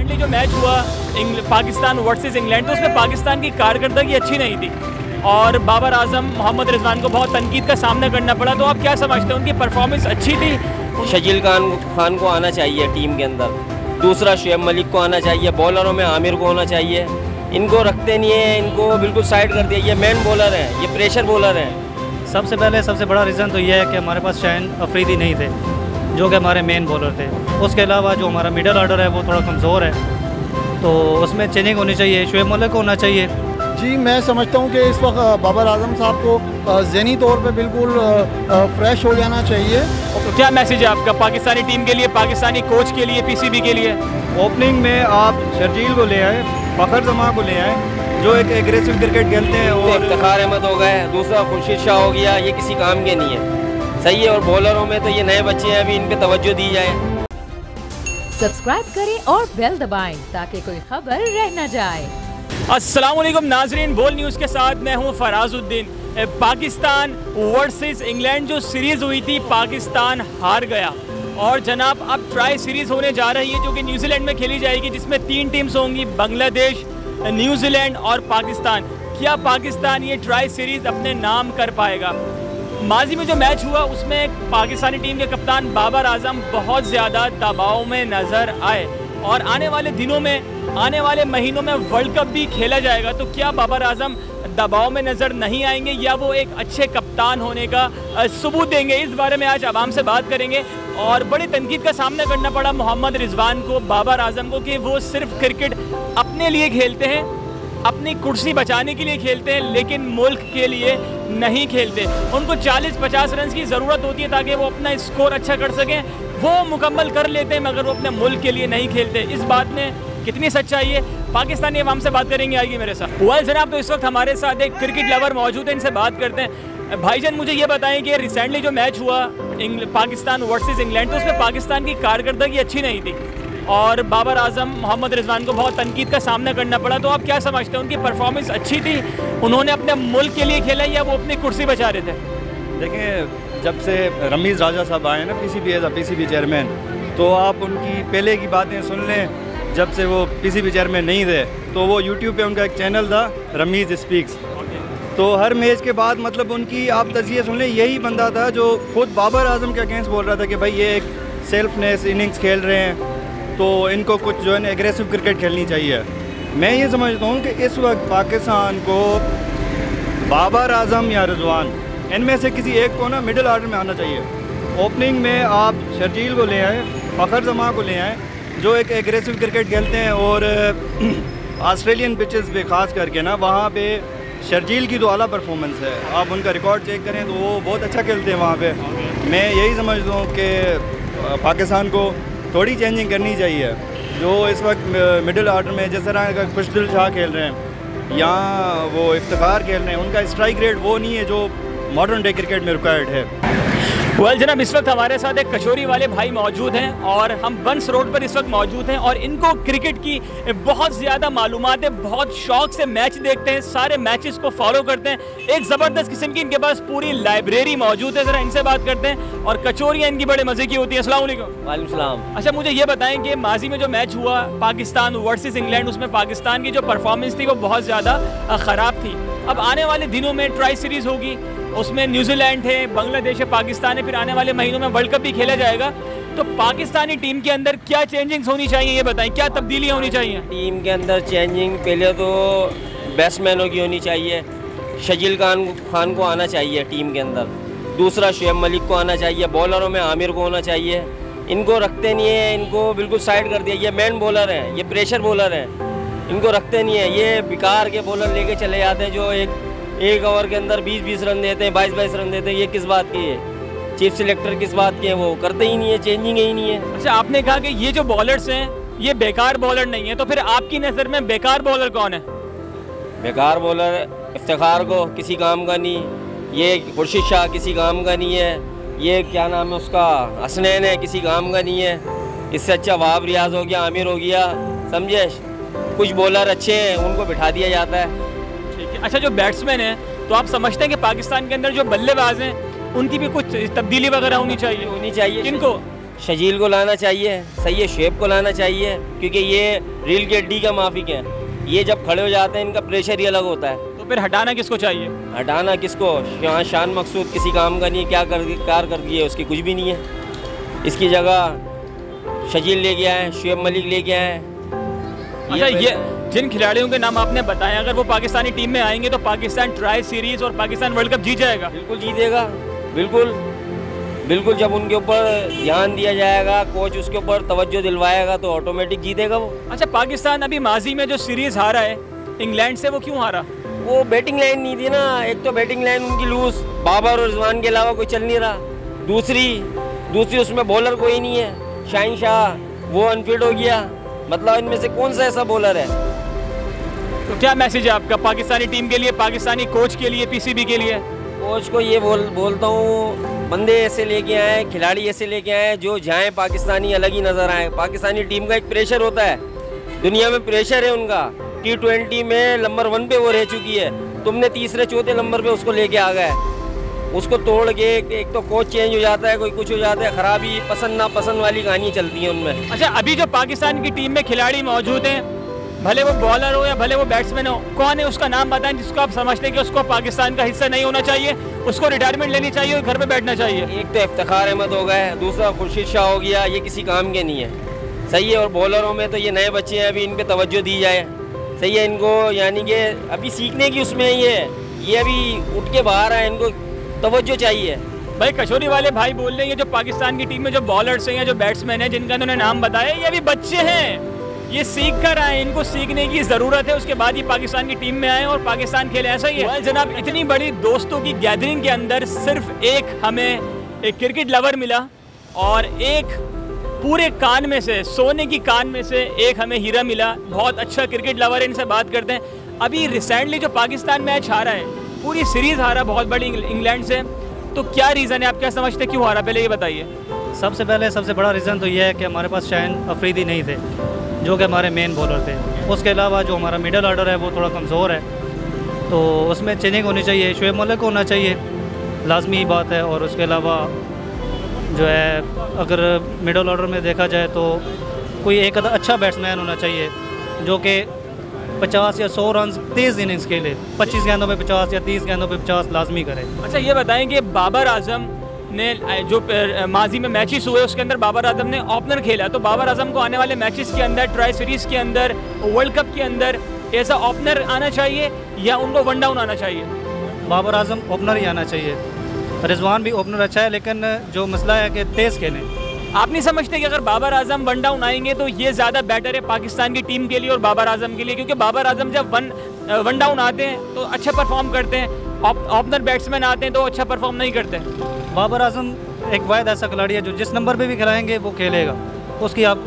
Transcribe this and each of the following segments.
Recently जो match हुआ Pakistan versus England तो उसमें पाकिस्तान की कारकर्दगी अच्छी नहीं थी। और बाबर आज़म मोहम्मद रिजवान को बहुत तनकीद का सामना करना पड़ा तो आप क्या समझते हैं? उनकी परफॉर्मेंस अच्छी थी? शजील खान खान को आना चाहिए टीम के अंदर। दूसरा शुएब मलिक को आना चाहिए बॉलरों में आमिर को होना चाहिए। इनको रखते नहीं है इनको बिल्कुल साइड कर दिया। ये मेन बॉलर है ये प्रेशर बॉलर है। सबसे पहले सबसे बड़ा रीज़न तो ये है कि हमारे पास शाइन अफरीदी नहीं थे। जो कि हमारे मेन बॉलर थे। उसके अलावा जो हमारा मिडल ऑर्डर है वो थोड़ा कमज़ोर है। तो उसमें चेंजिंग होनी चाहिए शुएब मलिक होना चाहिए। जी मैं समझता हूँ कि इस वक्त बाबर आज़म साहब को जहनी तौर पे बिल्कुल फ्रेश हो जाना चाहिए। तो क्या मैसेज है आपका पाकिस्तानी टीम के लिए पाकिस्तानी कोच के लिए पीसीबी के लिए? ओपनिंग में आप शर्जील को ले आए फ़खर जमा को ले आए जो एक एग्रेसिव क्रिकेट खेलते हैं वो इफ्तार अहमद हो गए दूसरा खुर्शीद शाह हो गया ये किसी काम के नहीं है। सही है और बॉलरों में तो ये नए बच्चे हैं अभी इन पे तवज्जो दी जाए। सब्सक्राइब करें और बेल दबाएँ ताकि कोई खबर रह न जाए। अस्सलाम वालेकुम नाजरीन बोल न्यूज़ के साथ मैं हूँ फराजुद्दीन। पाकिस्तान वर्सेस इंग्लैंड जो सीरीज़ हुई थी पाकिस्तान हार गया। और जनाब अब ट्राई सीरीज़ होने जा रही है जो कि न्यूजीलैंड में खेली जाएगी जिसमें तीन टीम्स होंगी बांग्लादेश न्यूजीलैंड और पाकिस्तान। क्या पाकिस्तान ये ट्राई सीरीज़ अपने नाम कर पाएगा? माजी में जो मैच हुआ, उसमें पाकिस्तानी टीम के कप्तान बाबर आज़म बहुत ज़्यादा दबाव में नज़र आए। और आने वाले दिनों में, आने वाले महीनों में वर्ल्ड कप भी खेला जाएगा। तो क्या बाबर आज़म दबाव में नज़र नहीं आएँगे, या वो एक अच्छे कप्तान होने का सबूत देंगे? इस बारे में आज आवाम से बात करेंगे। और बड़ी तनकीद का सामना करना पड़ा मोहम्मद रिजवान को, बाबर आज़म को, कि वो सिर्फ़ क्रिकेट अपने लिए खेलते हैं अपनी कुर्सी बचाने के लिए खेलते हैं, लेकिन मुल्क के लिए नहीं खेलते। उनको 40-50 रन की ज़रूरत होती है ताकि वो अपना स्कोर अच्छा कर सकें। वो मुकम्मल कर लेते हैं, मगर वो अपने मुल्क के लिए नहीं खेलते। इस बात में कितनी सच्चाई है? पाकिस्तानी अवाम से बात करेंगे आइए मेरे साथ। वेल जनाब तो इस वक्त हमारे साथ एक क्रिकेट लवर मौजूद है, इनसे बात करते हैं। भाईजान, मुझे ये बताएँ कि रिसेंटली जो मैच हुआ पाकिस्तान वर्सेस इंग्लैंड तो उसमें पाकिस्तान की कारकर्दगी अच्छी नहीं थी। और बाबर आज़म मोहम्मद रिजवान को बहुत तनकीद का सामना करना पड़ा। तो आप क्या समझते हैं, उनकी परफॉर्मेंस अच्छी थी? उन्होंने अपने मुल्क के लिए खेला या वो अपनी कुर्सी बचा रहे थे? देखें जब से रमीज़ राजा साहब आए ना पीसीबी एज पीसीबी चेयरमैन तो आप उनकी पहले की बातें सुन लें। जब से वो पीसीबी चेयरमैन नहीं थे तो वो यूट्यूब पे उनका एक चैनल था, रमीज़ स्पीक्स तो हर मैच के बाद मतलब उनकी आप तजिए सुन लें, यही बंदा था जो खुद बाबर आज़म के अगेंस्ट बोल रहा था कि भाई ये एक सेल्फनेस इनिंग्स खेल रहे हैं। तो इनको कुछ जो है ना एग्रेसिव क्रिकेट खेलनी चाहिए। मैं ये समझता हूँ कि इस वक्त पाकिस्तान को बाबर आज़म या रिजवान, इनमें से किसी एक को ना मिडिल ऑर्डर में आना चाहिए। ओपनिंग में आप शर्जील को ले आए, फ़खर जमा को ले आए, जो एक एग्रेसिव क्रिकेट खेलते हैं और ऑस्ट्रेलियन पिचेस पे ख़ास करके ना, वहाँ पे शर्जील की तो अला परफॉर्मेंस है। आप उनका रिकॉर्ड चेक करें तो वो बहुत अच्छा खेलते हैं वहाँ पे। मैं यही समझता हूँ कि पाकिस्तान को थोड़ी चेंजिंग करनी चाहिए। जो इस वक्त मिडिल ऑर्डर में जिस तरह का खुशदिल शाह खेल रहे हैं, या वो इफ्तार खेल रहे हैं, उनका स्ट्राइक रेट वो नहीं है जो मॉडर्न डे क्रिकेट में रिक्वायर्ड है। वेल जनाब इस वक्त हमारे साथ एक कचोरी वाले भाई मौजूद हैं और हम बंस रोड पर इस वक्त मौजूद हैं और इनको क्रिकेट की बहुत ज़्यादा मालूम है बहुत शौक से मैच देखते हैं सारे मैचेस को फॉलो करते हैं। एक ज़बरदस्त किस्म की इनके पास पूरी लाइब्रेरी मौजूद है ज़रा इनसे बात करते हैं और कचोरियाँ इनकी बड़े मज़े की होती हैं। वालेकुम। अच्छा मुझे ये बताएँ कि माजी में जो मैच हुआ पाकिस्तान वर्सेज इंग्लैंड उसमें पाकिस्तान की जो परफॉर्मेंस थी वो बहुत ज़्यादा ख़राब थी। अब आने वाले दिनों में ट्राई सीरीज़ होगी उसमें न्यूजीलैंड है, बांग्लादेश है, पाकिस्तान है, फिर आने वाले महीनों में वर्ल्ड कप भी खेला जाएगा। तो पाकिस्तानी टीम के अंदर क्या चेंजिंग्स होनी चाहिए, ये बताएँ, क्या तब्दीलियाँ होनी चाहिए? टीम के अंदर चेंजिंग पहले तो बैट्समैनों की होनी चाहिए शजील खान खान को आना चाहिए टीम के अंदर। दूसरा शुएब मलिक को आना चाहिए बॉलरों में आमिर को होना चाहिए। इनको रखते नहीं है, इनको बिल्कुल साइड कर दिया, ये मेन बॉलर है, ये प्रेशर बॉलर है। इनको रखते नहीं है, ये बेकार के बॉलर लेके चले जाते हैं, जो एक एक ओवर के अंदर 20-20 रन देते हैं 22-22 रन देते हैं ये किस बात की है? चीफ सिलेक्टर किस बात के हैं? वो करते ही नहीं है चेंजिंग ही नहीं है। अच्छा आपने कहा कि ये जो बॉलर्स हैं ये बेकार बॉलर नहीं है तो फिर आपकी नज़र में बेकार बॉलर कौन है? बेकार बॉलर इफ्तार को किसी काम का नहीं ये खुर्शीद शाह किसी काम का नहीं है ये क्या नाम है उसका हसनैन है किसी काम का नहीं है इससे अच्छा वाब रियाज हो गया आमिर हो गया समझे? कुछ बॉलर अच्छे हैं उनको बिठा दिया जाता है। अच्छा जो बैट्समैन है तो आप समझते हैं कि पाकिस्तान के अंदर जो बल्लेबाज हैं उनकी भी कुछ तब्दीली वगैरह होनी चाहिए? होनी चाहिए किनको? शजील को लाना चाहिए सही है शेब को लाना चाहिए क्योंकि ये रील के डी का माफिक है। ये जब खड़े हो जाते हैं इनका प्रेशर ही अलग होता है। तो फिर हटाना किसको चाहिए? हटाना किसको? यहाँ शान मकसूद किसी काम का नहीं है क्या कर कार कर दिए उसकी कुछ भी नहीं है। इसकी जगह शजील लेके आए शुएब मलिक लेके आए अच्छा ये जिन खिलाड़ियों के नाम आपने बताए अगर वो पाकिस्तानी टीम में आएँगे तो पाकिस्तान ट्राई सीरीज़ और पाकिस्तान वर्ल्ड कप जीत जाएगा। बिल्कुल जीतेगा। बिल्कुल बिल्कुल जब उनके ऊपर ध्यान दिया जाएगा कोच उसके ऊपर तवज्जो दिलवाएगा तो ऑटोमेटिक जीतेगा वो। अच्छा पाकिस्तान अभी माजी में जो सीरीज़ हारा है इंग्लैंड से वो क्यों हारा? वो बैटिंग लाइन नहीं थी ना एक तो बैटिंग लाइन उनकी लूज बाबर और रिजवान के अलावा कोई चल नहीं रहा। दूसरी दूसरी उसमें बॉलर कोई नहीं है शाइन शाह वो अनफिट हो गया। मतलब इनमें से कौन सा ऐसा बॉलर है? तो क्या मैसेज है आपका पाकिस्तानी टीम के लिए पाकिस्तानी कोच के लिए पीसीबी के लिए? कोच को ये बोल बोलता हूँ बंदे ऐसे लेके आए खिलाड़ी ऐसे लेके आए जो जाएँ पाकिस्तानी अलग ही नज़र आए। पाकिस्तानी टीम का एक प्रेशर होता है। दुनिया में प्रेशर है उनका। टी ट्वेंटी में नंबर वन पे वो रह चुकी है। तुमने तीसरे चौथे नंबर पे उसको लेके आ गए। उसको तोड़ के एक, तो कोच चेंज हो जाता है कोई कुछ हो जाता है खराबी पसंद ना पसंद वाली कहानी चलती है उनमें। अच्छा अभी जो पाकिस्तान की टीम में खिलाड़ी मौजूद हैं भले वो बॉलर हो या भले वो बैट्समैन हो कौन है उसका नाम बताएँ जिसको आप समझते हैं कि उसको पाकिस्तान का हिस्सा नहीं होना चाहिए उसको रिटायरमेंट लेनी चाहिए और घर पे बैठना चाहिए? एक तो इफ्तार अहमद हो गए दूसरा खुर्शीद शाह हो गया ये किसी काम के नहीं है। सही है और बॉलरों में तो ये नए बच्चे हैं अभी इन पर तवज्जो दी जाए। सही है इनको यानी कि अभी सीखने की उसमें ये है ये अभी उठ के बाहर आए इनको तवज्जो चाहिए। भाई कशोरी वाले भाई बोल रहे हैं ये जो पाकिस्तान की टीम में जो बॉलर्स हैं या जो बैट्समैन हैं जिनका इन्होंने नाम बताया ये अभी बच्चे हैं। ये सीख कर आए इनको सीखने की ज़रूरत है उसके बाद ये पाकिस्तान की टीम में आए और पाकिस्तान खेले। ऐसा ही है। जनाब इतनी बड़ी दोस्तों की गैदरिंग के अंदर सिर्फ़ एक हमें एक क्रिकेट लवर मिला और एक पूरे कान में से सोने की कान में से एक हमें हीरा मिला। बहुत अच्छा क्रिकेट लवर है इनसे बात करते हैं। अभी रिसेंटली जो पाकिस्तान मैच हारा है पूरी सीरीज़ हारा, बहुत बड़ी इंग्लैंड से। तो क्या रीज़न है? आप क्या समझते? क्यों हारा? पहले ये बताइए। सबसे पहले, सबसे बड़ा रीज़न तो ये है कि हमारे पास शायन अफरीदी नहीं थे, जो कि हमारे मेन बॉलर थे। उसके अलावा जो हमारा मिडल ऑर्डर है, वो थोड़ा कमज़ोर है। तो उसमें चेंजिंग होनी चाहिए, शुएब मलिक होना चाहिए, लाजमी बात है। और उसके अलावा जो है, अगर मिडल ऑर्डर में देखा जाए तो कोई एक अच्छा बैट्समैन होना चाहिए, जो कि पचास या सौ रन तेज़ इनिंग्स के लिए पच्चीस गेंदों में पचास या तीस गेंदों में पचास लाजमी करे। अच्छा ये बताएँ कि बाबर आज़म ने जो माजी में मैचेस हुए उसके अंदर बाबर आज़म ने ओपनर खेला। तो बाबर आज़म को आने वाले मैचेस के अंदर ट्राई सीरीज़ के अंदर वर्ल्ड कप के अंदर ऐसा ओपनर आना चाहिए या उनको वन डाउन आना चाहिए? बाबर आज़म ओपनर ही आना चाहिए। रिजवान भी ओपनर अच्छा है लेकिन जो मसला है कि तेज़ खेलें। आप नहीं समझते कि अगर बाबर आज़म वन डाउन आएँगे तो ये ज़्यादा बेटर है पाकिस्तान की टीम के लिए और बाबर आज़म के लिए क्योंकि बाबर आज़म जब वन वन डाउन आते हैं तो अच्छा परफॉर्म करते हैं। ओपनर बैट्समैन आते हैं तो अच्छा परफॉर्म नहीं करते। बाबर आज़म एक वायद ऐसा खिलाड़ी है जो जिस नंबर पर भी खिलाएँगे वो खेलेगा। उसकी आप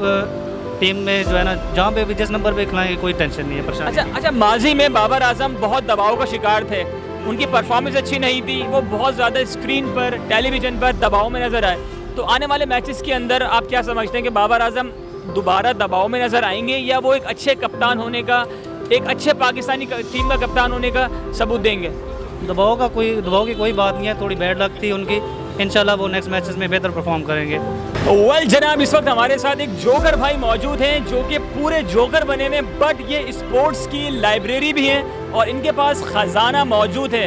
टीम में जो है ना जहाँ पे भी जिस नंबर पे खिलाएँगे कोई टेंशन नहीं है परेशानी अच्छा अच्छा माजी में बाबर आज़म बहुत दबाव का शिकार थे। उनकी परफॉर्मेंस अच्छी नहीं थी वो बहुत ज़्यादा स्क्रीन पर टेलीविज़न पर दबाव में नज़र आए। तो आने वाले मैचेस के अंदर आप क्या समझते हैं कि बाबर आज़म दोबारा दबाव में नज़र आएँगे या वो एक अच्छे कप्तान होने का एक अच्छे पाकिस्तानी टीम का कप्तान होने का सबूत देंगे? दबाव का कोई दबाव की कोई बात नहीं है थोड़ी बैड लगती है उनकी। इनशाला वो नेक्स्ट मैचेस में बेहतर परफॉर्म करेंगे। वेल जनाब इस वक्त हमारे साथ एक जोकर भाई मौजूद हैं जो कि पूरे जोकर बने हुए बट ये स्पोर्ट्स की लाइब्रेरी भी है और इनके पास ख़जाना मौजूद है।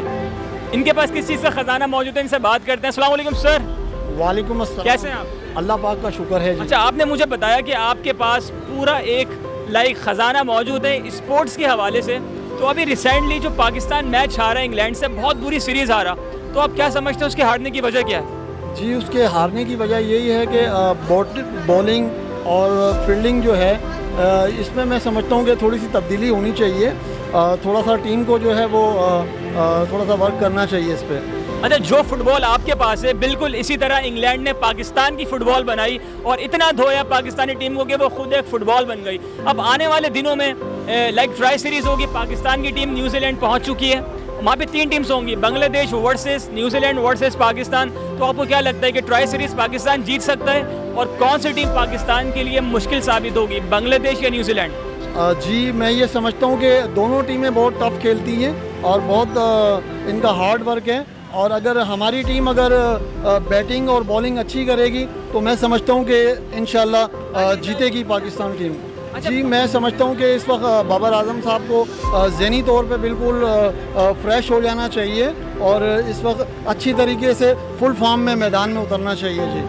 इनके पास किस चीज़ का ख़जाना मौजूद है? इनसे बात करते हैं। असल सर वालेकुम कैसे हैं आप? अल्लाह पाक का शुक्र है जी। अच्छा आपने मुझे बताया कि आपके पास पूरा एक लाइक ख़जाना मौजूद है स्पोर्ट्स के हवाले से। तो अभी रिसेंटली जो पाकिस्तान मैच हारा इंग्लैंड से बहुत बुरी सीरीज़ हारा। तो आप क्या समझते हैं उसके हारने की वजह क्या है? जी उसके हारने की वजह यही है कि बॉलिंग और फील्डिंग जो है इसमें मैं समझता हूँ कि थोड़ी सी तब्दीली होनी चाहिए। थोड़ा सा टीम को जो है वो थोड़ा सा वर्क करना चाहिए इस पर अच्छा जो फुटबॉल आपके पास है, बिल्कुल इसी तरह इंग्लैंड ने पाकिस्तान की फुटबॉल बनाई और इतना धोया पाकिस्तानी टीम को कि वो खुद एक फुटबॉल बन गई। अब आने वाले दिनों में लाइक ट्राई सीरीज़ होगी, पाकिस्तान की टीम न्यूजीलैंड पहुँच चुकी है। वहाँ पे तीन टीम्स होंगी, Bangladesh versus New Zealand versus Pakistan. तो आपको क्या लगता है कि ट्राई सीरीज़ पाकिस्तान जीत सकता है और कौन सी टीम पाकिस्तान के लिए मुश्किल साबित होगी, बांग्लादेश या न्यूजीलैंड जी, मैं ये समझता हूँ कि दोनों टीमें बहुत टफ खेलती हैं और बहुत इनका हार्ड वर्क है। और अगर हमारी टीम अगर बैटिंग और बॉलिंग अच्छी करेगी तो मैं समझता हूँ कि इन जीतेगी पाकिस्तान टीम अच्छा। जी मैं समझता हूँ कि इस वक्त बाबर आज़म साहब को जहनी तौर पे बिल्कुल फ्रेश हो जाना चाहिए और इस वक्त अच्छी तरीके से फुल फॉर्म में मैदान में उतरना चाहिए जी।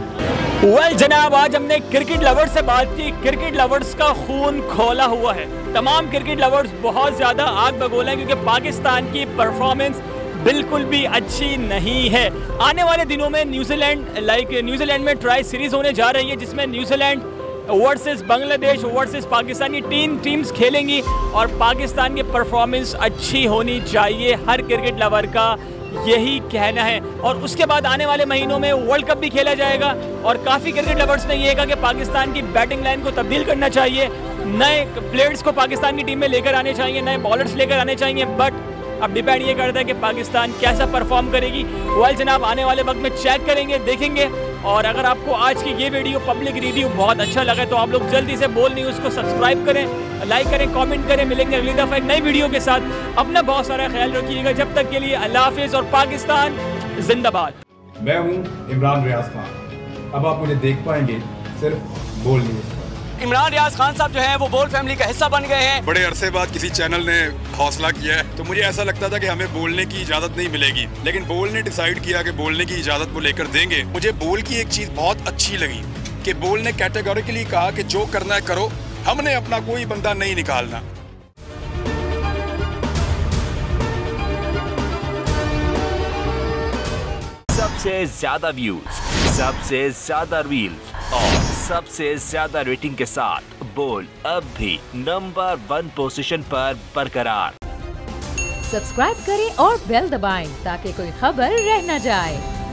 वेल well, जनाब आज हमने क्रिकेट लवर्स से बात की। क्रिकेट लवर्स का खून खोला हुआ है। तमाम क्रिकेट लवर्स बहुत ज़्यादा आग बगोला हैं क्योंकि पाकिस्तान की परफॉर्मेंस बिल्कुल भी अच्छी नहीं है। आने वाले दिनों में New Zealand like New Zealand में ट्राई सीरीज़ होने जा रही है, जिसमें New Zealand versus Bangladesh versus Pakistan की तीन टीम्स खेलेंगी और पाकिस्तान की परफॉर्मेंस अच्छी होनी चाहिए। हर क्रिकेट लवर का यही कहना है। और उसके बाद आने वाले महीनों में वर्ल्ड कप भी खेला जाएगा और काफ़ी क्रिकेट लवर्स ने यह कहा कि पाकिस्तान की बैटिंग लाइन को तब्दील करना चाहिए। नए प्लेयर्स को पाकिस्तान की टीम में लेकर आने चाहिए, नए बॉलर्स लेकर आने चाहिए बट अब डिपेंड ये करता है कि पाकिस्तान कैसा परफॉर्म करेगी। वेल जनाब, आने वाले वक्त में चेक करेंगे, देखेंगे। और अगर आपको आज की ये वीडियो पब्लिक रिव्यू बहुत अच्छा लगा तो आप लोग जल्दी से बोल न्यूज़ को सब्सक्राइब करें लाइक करें कमेंट करें। मिलेंगे अगली दफ़ा एक नई वीडियो के साथ। अपना बहुत सारा ख्याल रखिएगा। जब तक के लिए अल्लाह हाफिज़ और पाकिस्तान जिंदाबाद। मैं हूँ इमरान रियाज खान। अब आप मुझे देख पाएँगे सिर्फ़ बोल न्यूज़ इमरान रियाज खान साहब जो है वो बोल फैमिली का हिस्सा बन गए हैं। बड़े अरसे बाद किसी चैनल ने हौसला किया है तो मुझे ऐसा लगता था कि हमें बोलने की इजाज़त नहीं मिलेगी। लेकिन बोल ने डिसाइड किया कि बोलने की इजाज़त वो लेकर देंगे। मुझे बोल की एक चीज़ बहुत अच्छी लगी कि बोल ने कैटेगोरिकली कहा कि जो करना है करो हमने अपना कोई बंदा नहीं निकालना। सबसे ज़्यादा व्यूज़ सबसे ज़्यादा रील्स और सबसे ज़्यादा रेटिंग के साथ बोल अब भी नंबर वन पोजीशन पर बरकरार। सब्सक्राइब करें और बेल दबाएँ ताकि कोई खबर रह न जाए।